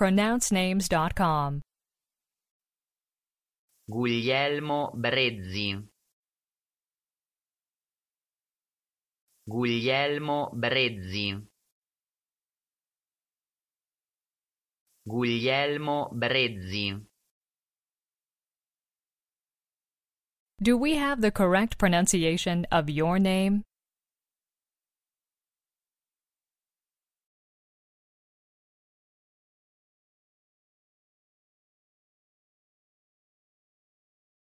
PronounceNames.com. Guglielmo Brezzi. Guglielmo Brezzi. Guglielmo Brezzi. Do we have the correct pronunciation of your name?